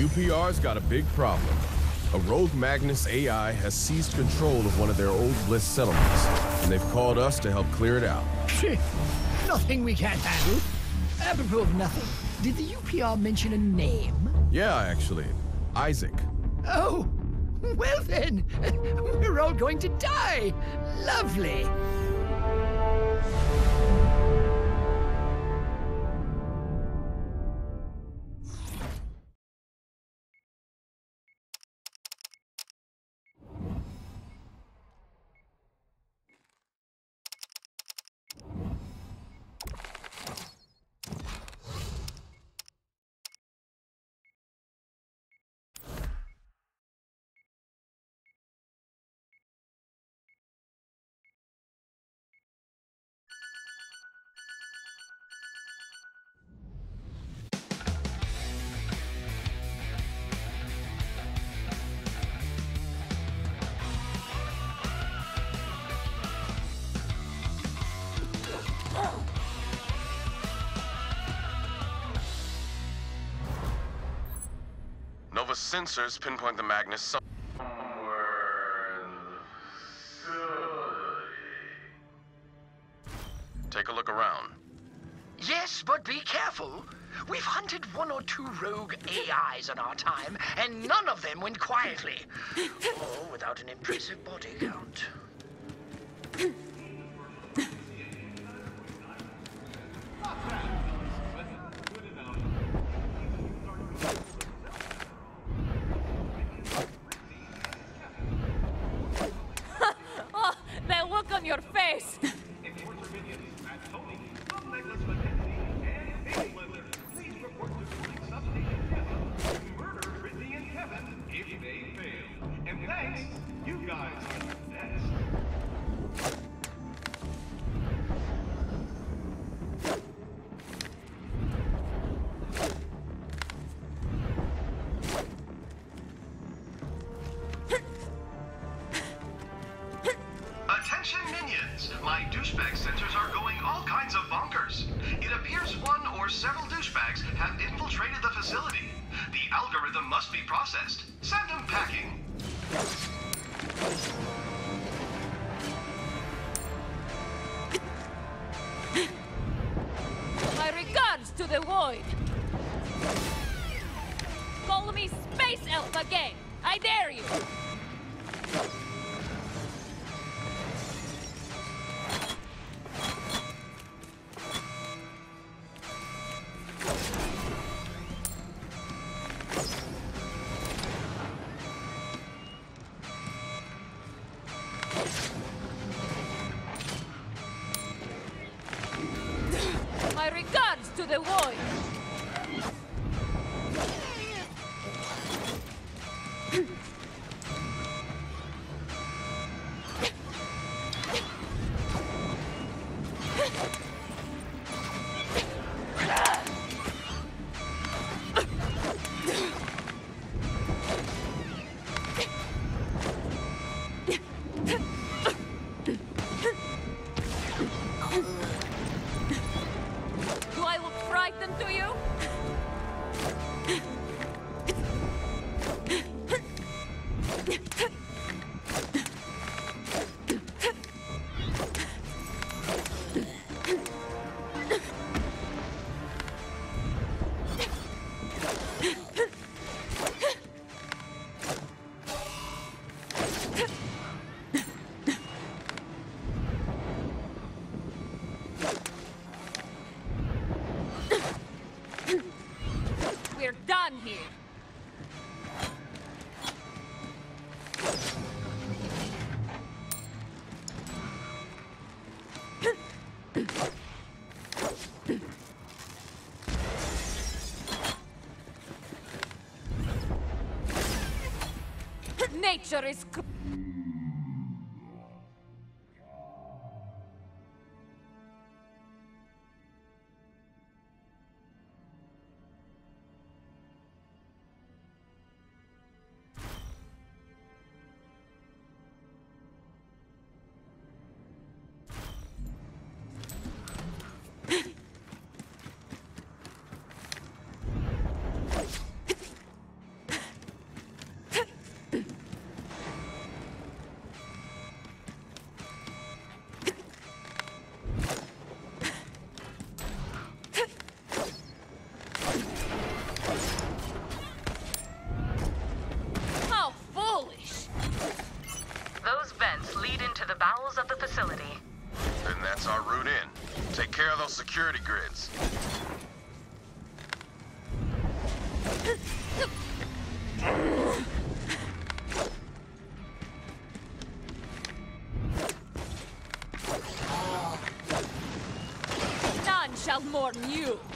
UPR's got a big problem. A rogue Magnus AI has seized control of one of their old Bliss settlements, and they've called us to help clear it out. nothing we can't handle. Apropos of nothing, did the UPR mention a name? Yeah, actually. ISIC. Oh, well then, we're all going to die. Lovely. Nova sensors pinpoint the Magnus somewhere in the facility. Take a look around. Yes, but be careful. We've hunted one or two rogue AIs in our time, and none of them went quietly. Or without an impressive body processed. Send them packing. Nature is shall you.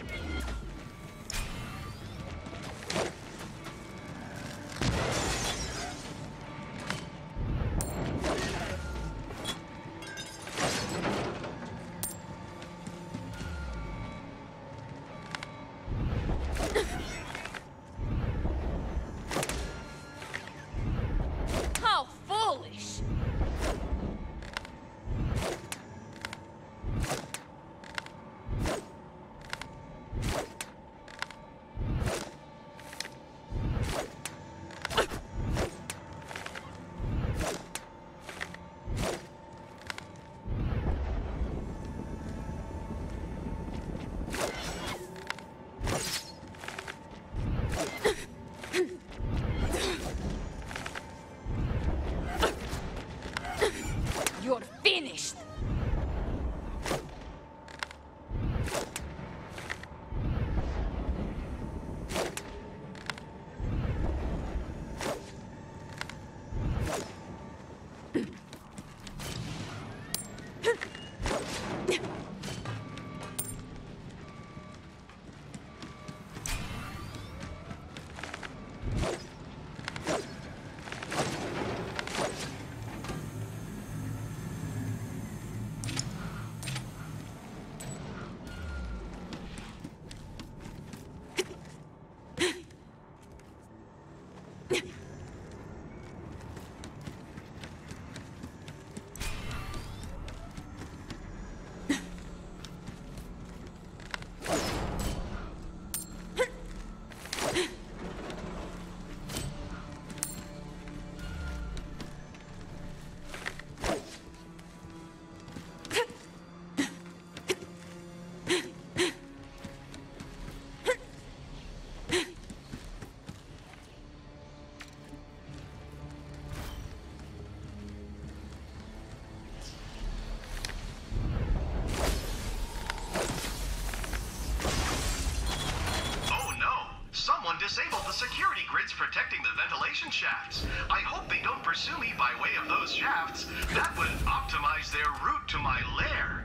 Security grids protecting the ventilation shafts. I hope they don't pursue me by way of those shafts. That would optimize their route to my lair.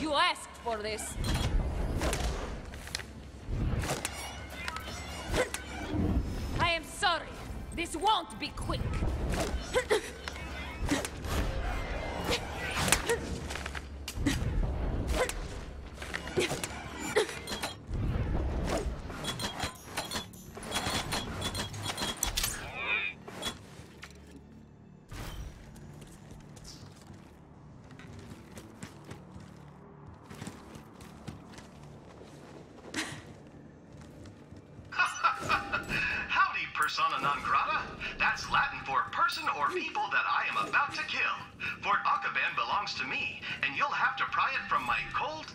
You asked for this. Am about to kill. Fort Akaban belongs to me, and you'll have to pry it from my cold,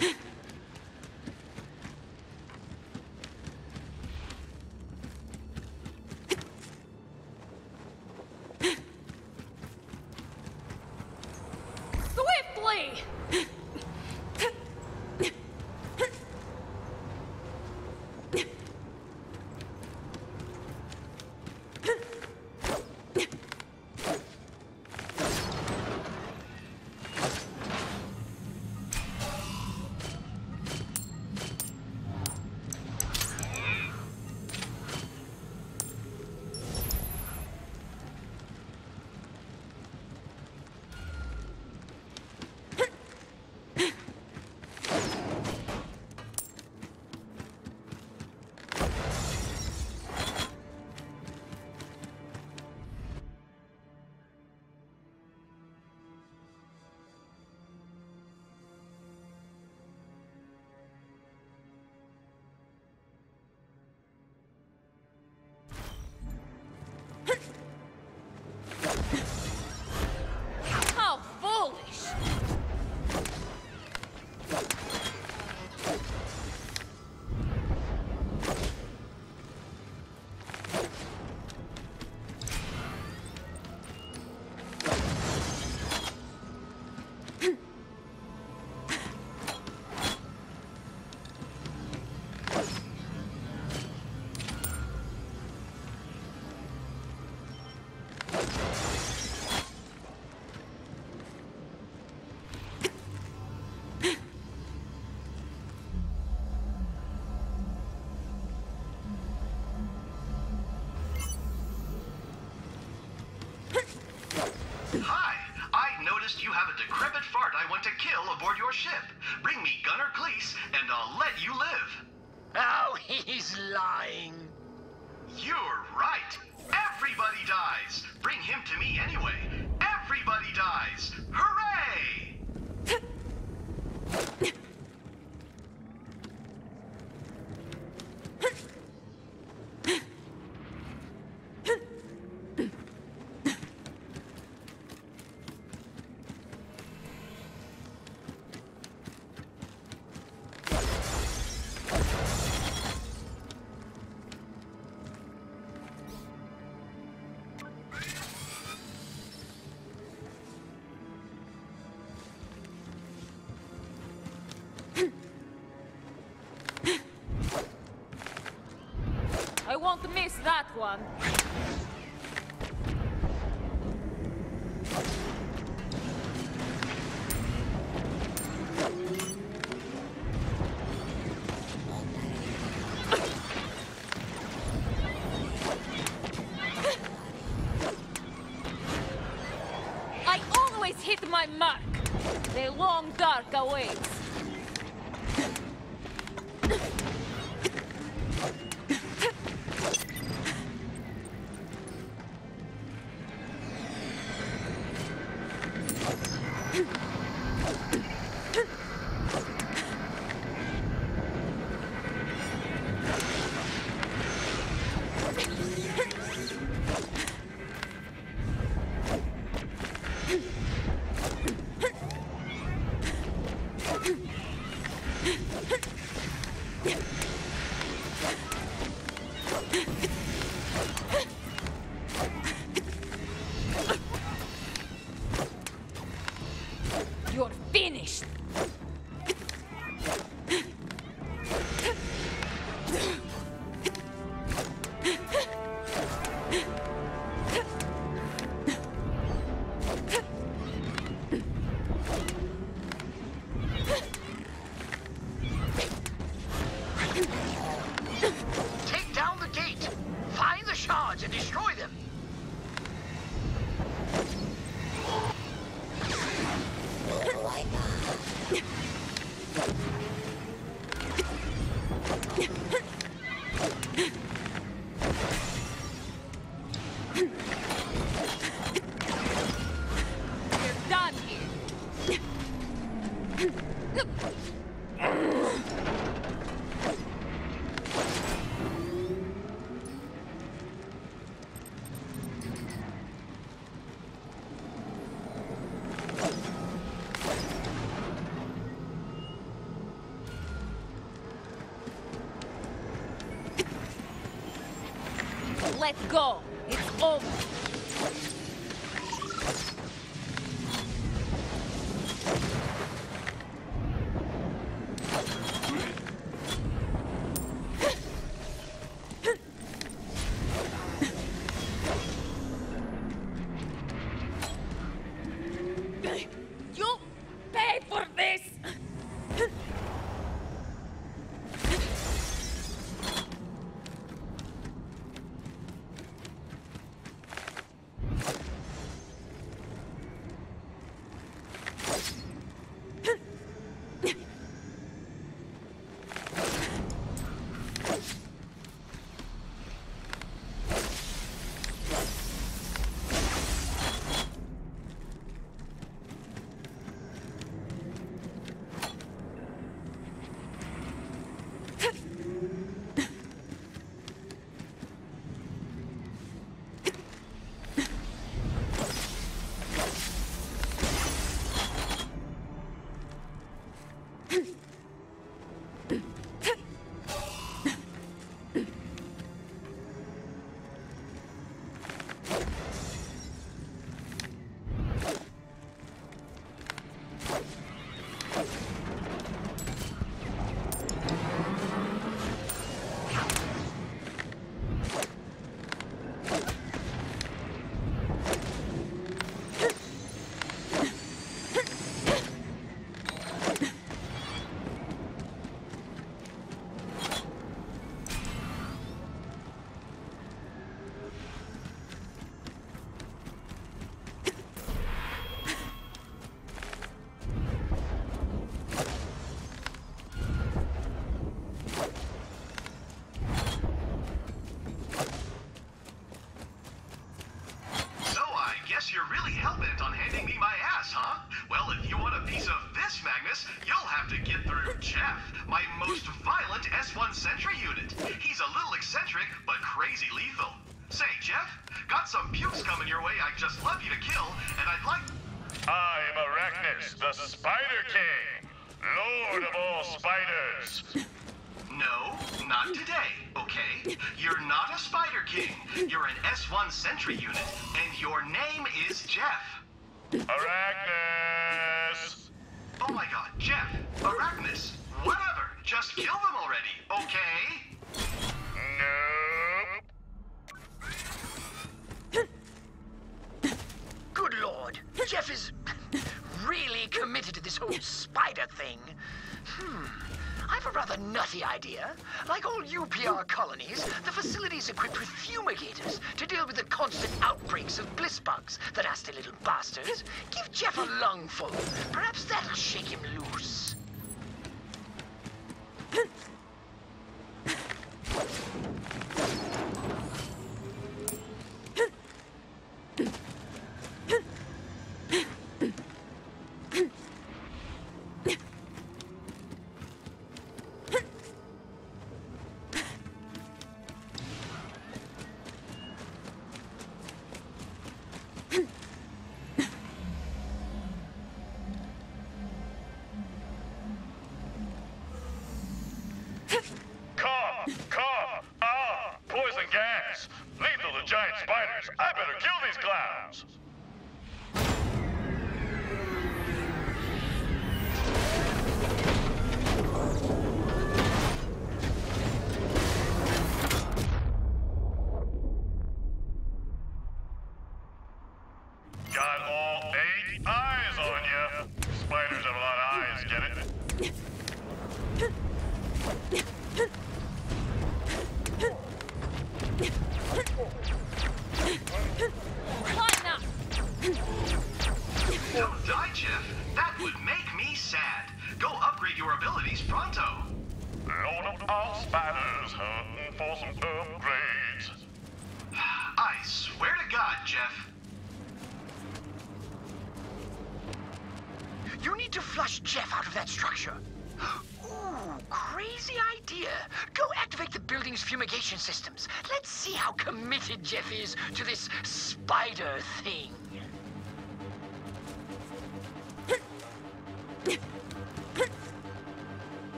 えっ? Aboard your ship. Bring me Gunner Kleese, and I'll let you live. Oh, he's lying. You're one. I always hit my mark. The long dark awaits. Let go. S1 Sentry unit, and your name is Jeff. Arachnus! Oh my god, Jeff, Arachnus, whatever. Just kill them already, okay? Nope. Good lord, Jeff is really committed to this whole spider thing. Hmm. I've a rather nutty idea. Like all UPR colonies, the facility's equipped with fumigators to deal with the constant outbreaks of bliss bugs, the nasty little bastards. Give Jeff a lungful. Perhaps that'll shake him loose. spiders hunting for some upgrades. I swear to God, Jeff. You need to flush Jeff out of that structure. Ooh, crazy idea. Go activate the building's fumigation systems. Let's see how committed Jeff is to this spider thing.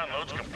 Download's complete.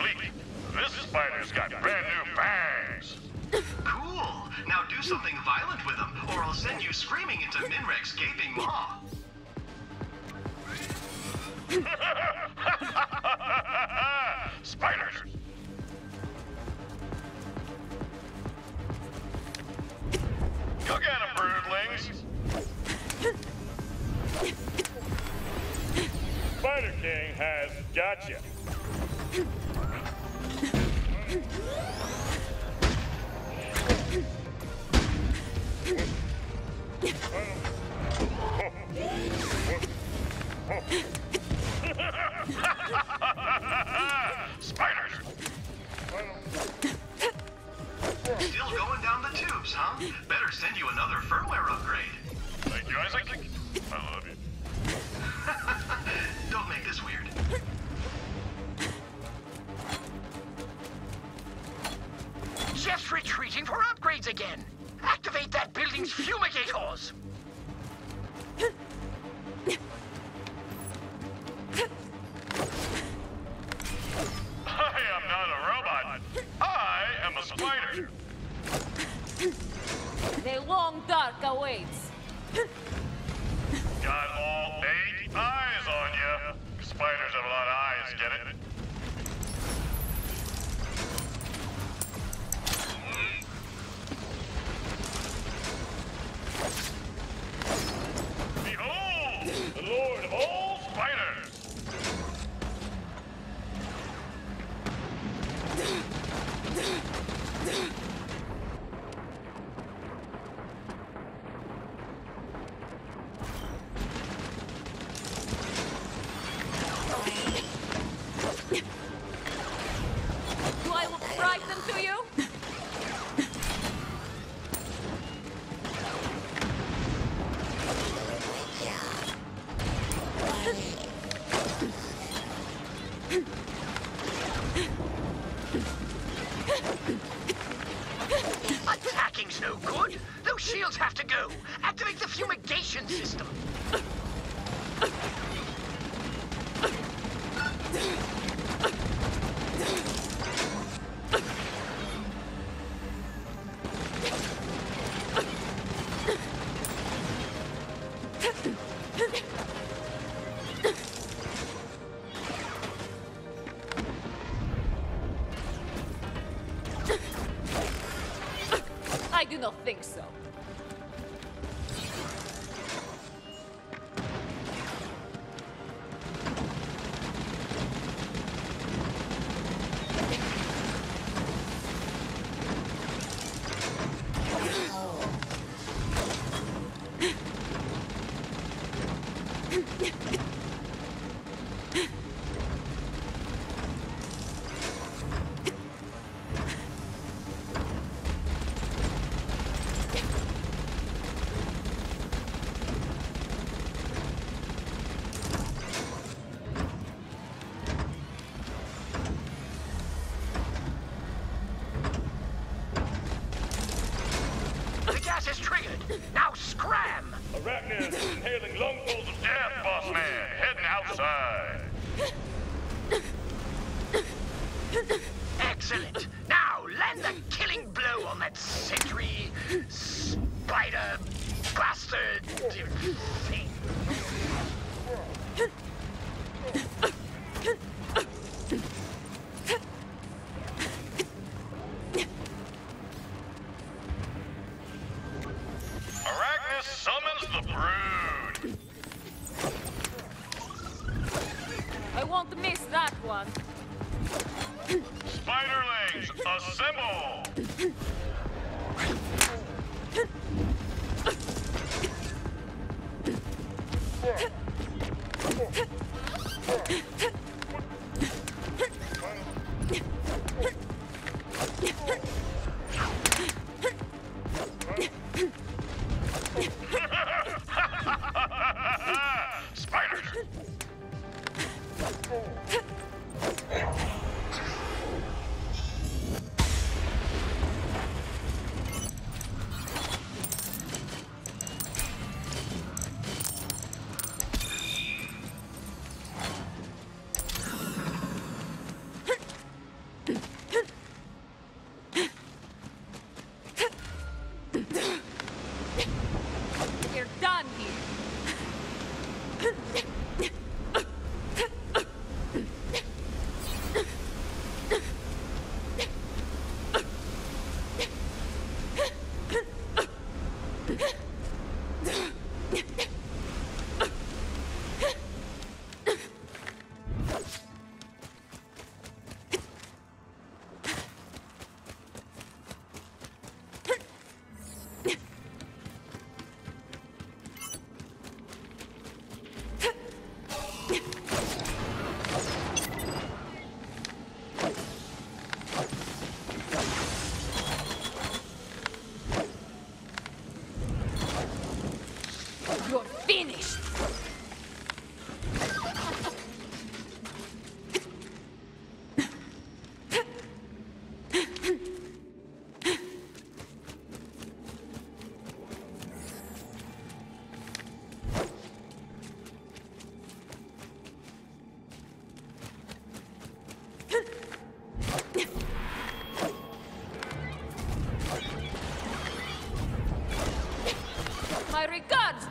Good! Those shields have to go! Activate the fumigation system!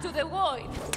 to the void.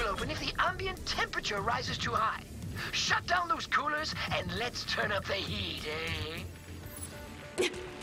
will open if the ambient temperature rises too high. Shut down those coolers and let's turn up the heat, eh?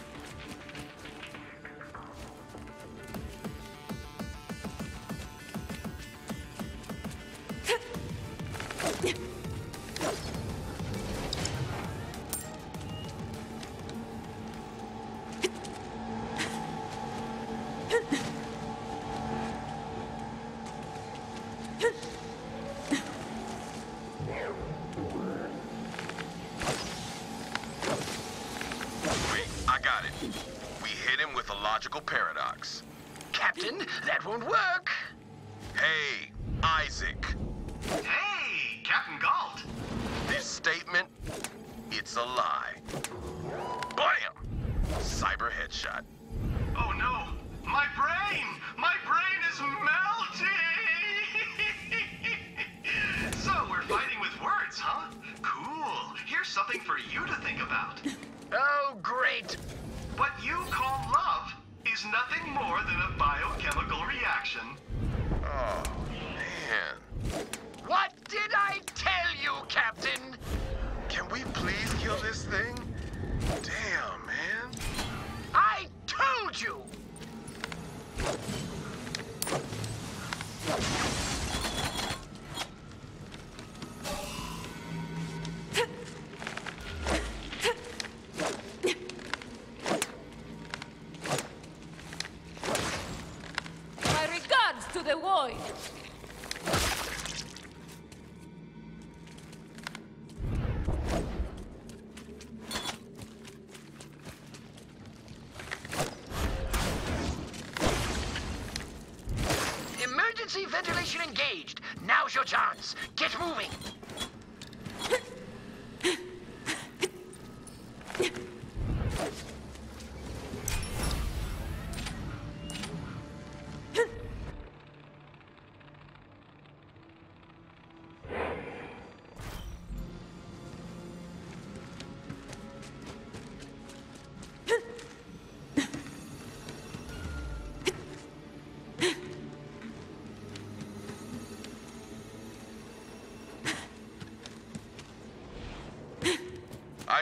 Ventilation engaged. Now's your chance. Get moving.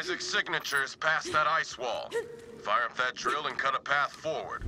ISIC's signature's past that ice wall. Fire up that drill and cut a path forward.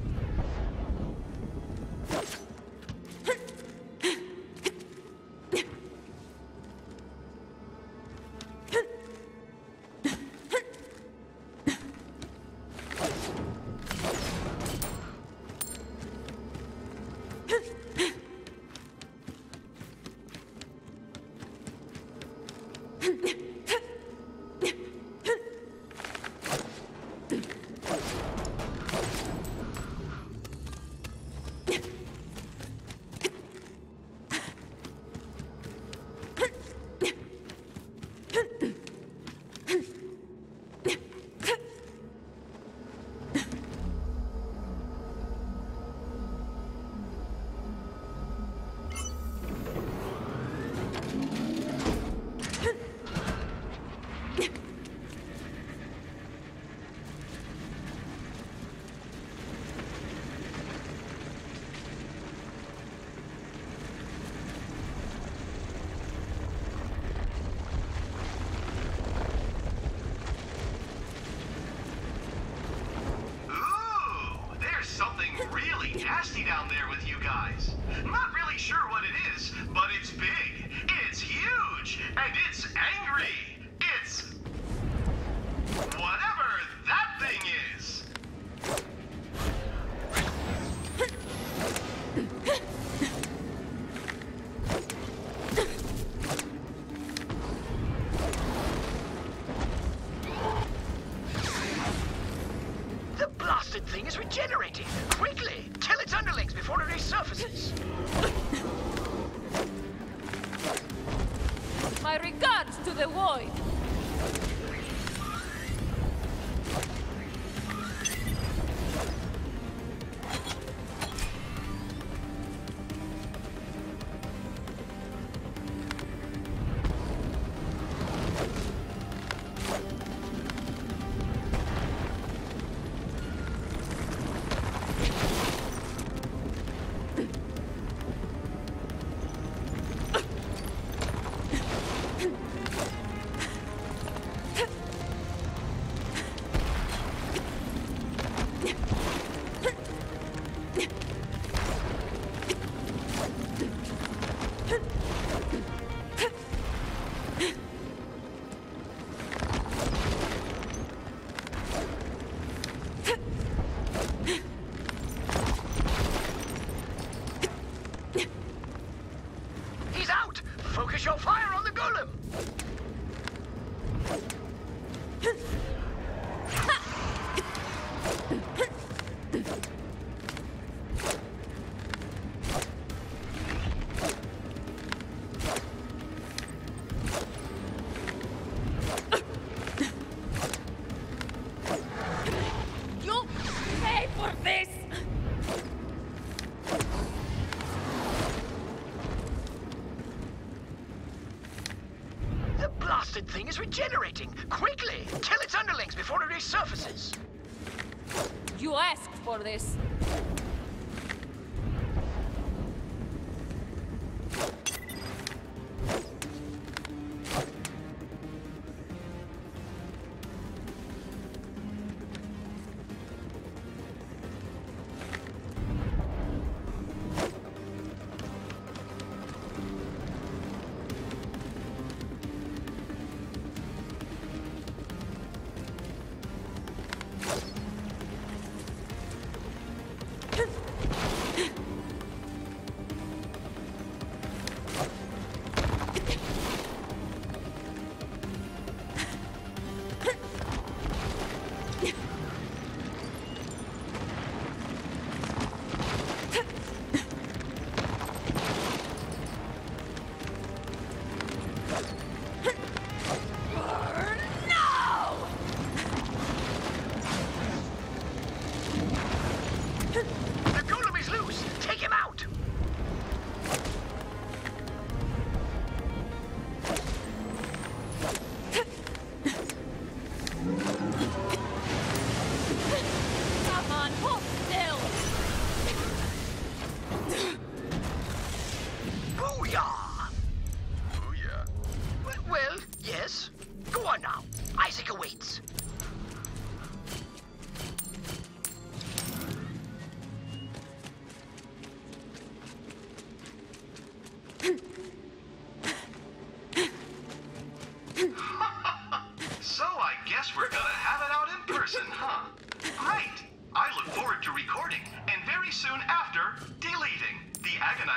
Regenerating! Quickly! Kill its underlings before it resurfaces! You asked for this.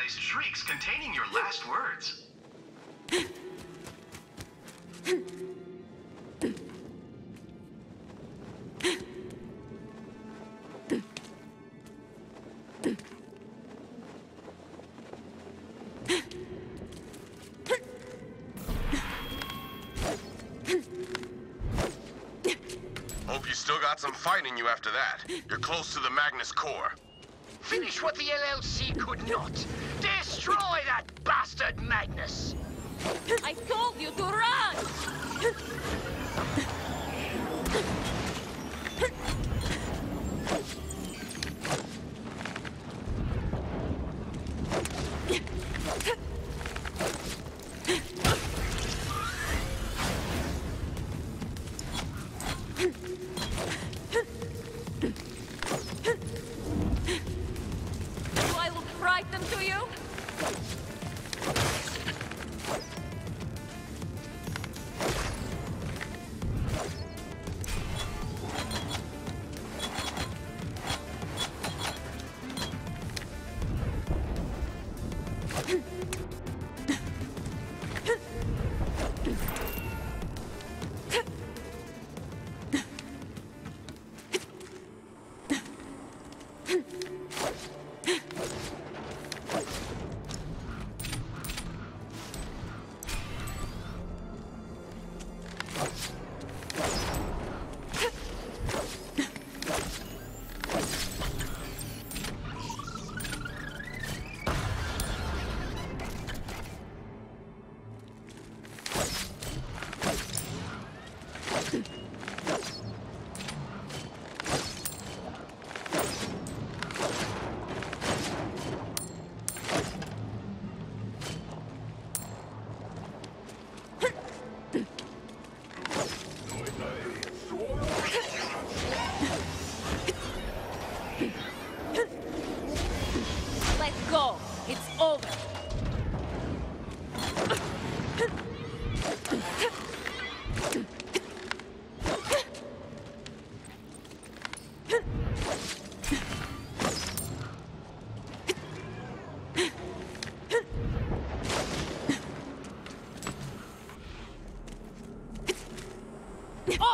The shrieks containing your last words. Hope you still got some fight in you after that. You're close to the Magnus core. What the LLC could not. Destroy that bastard Magnus! I told you to run!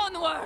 Onward!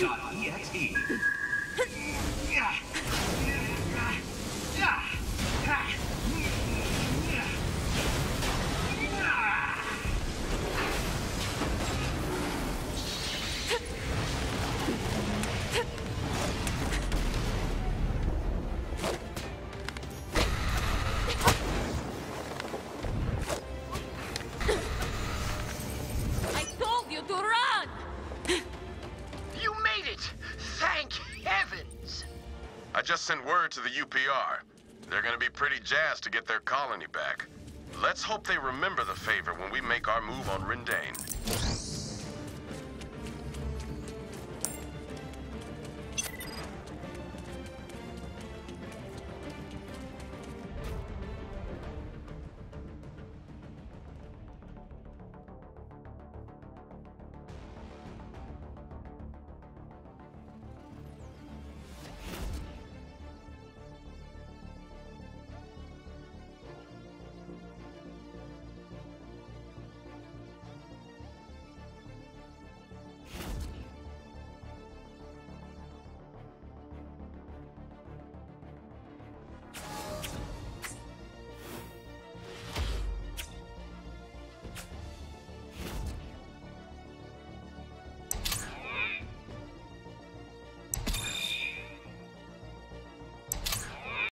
Not yet. Sent word to the UPR. They're gonna be pretty jazzed to get their colony back. Let's hope they remember the favor when we make our move on Rendain.